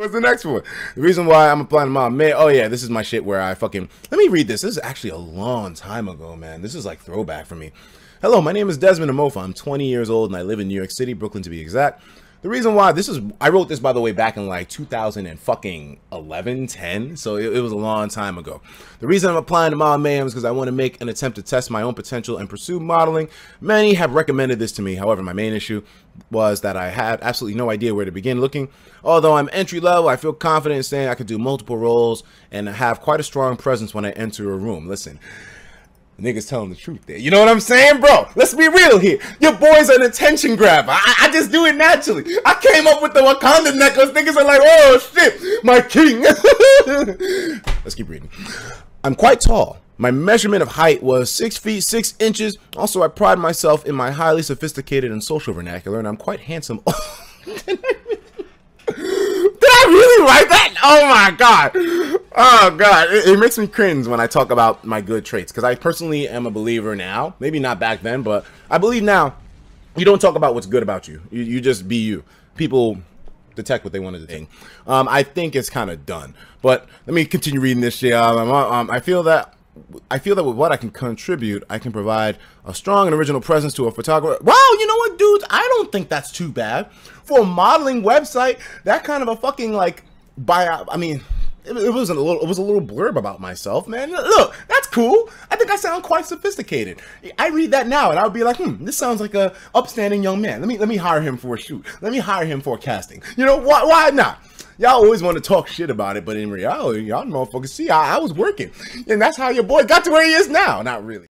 What's the next one? The reason why I'm applying to my man. Oh yeah, this is my shit where I fucking. Let me read this. This is actually a long time ago, man. This is like throwback for me. Hello, my name is Desmond Amofah. I'm 20 years old and I live in New York City, Brooklyn to be exact. The reason why this is, I wrote this by the way back in like 2000 and fucking 11, 10. So it, it was a long time ago. The reason I'm applying to Model Mayhem is because I want to make an attempt to test my own potential and pursue modeling. Many have recommended this to me. However, my main issue was that I had absolutely no idea where to begin looking. Although I'm entry level, I feel confident in saying I could do multiple roles and have quite a strong presence when I enter a room. Listen, niggas telling the truth there. You know what I'm saying, bro? Let's be real here. Your boy's an attention grabber. I, I just do it naturally. I came up with the Wakanda necklace. Niggas are like, oh shit, my king. Let's keep reading. I'm quite tall. My measurement of height was 6 feet 6 inches. Also, I pride myself in my highly sophisticated and social vernacular, and I'm quite handsome. Did I really write that? Oh my god. Oh god. It, it, makes me cringe when I talk about my good traits because I personally am a believer now. Maybe not back then, but I believe now. You don't talk about what's good about you. You, you just be you. People detect what they want to think. Um, I think it's kind of done. But let me continue reading this shit. Um, um, I feel that I feel that with what I can contribute, I can provide a strong and original presence to a photographer. Wow, you know what, dudes? I don't think that's too bad for a modeling website. That kind of a fucking like buyout. I mean, it, it wasn't a little. It was a little blurb about myself, man. Look, that's cool. I think I sound quite sophisticated. I read that now, and I would be like, hmm, this sounds like a upstanding young man. Let me let me hire him for a shoot. Let me hire him for casting. You know why? Why not? y'all always want to talk shit about it, but in reality, y'all motherfuckers see I, I was working, and that's how your boy got to where he is now. Not really.